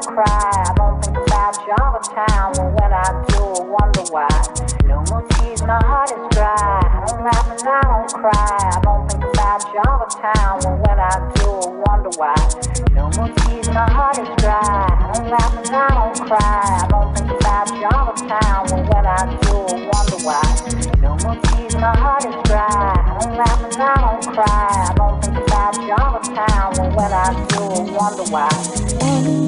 Don't cry. I don't think about you all the time. Well, when I do, I wonder why. No more tears, my heart is dry. I don't laugh and I don't cry. I don't think about you all the time. Well, when I do, I wonder why. No more tears, my heart is dry. I don't laugh and I don't cry. I don't think about you all the time. Well, when I do, I wonder why. No more tears, my heart is dry. I don't laugh and I don't cry. I don't think about you all the time. Well, when I do, I wonder why.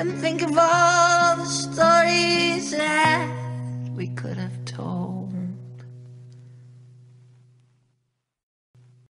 And think of all the stories that we could have told.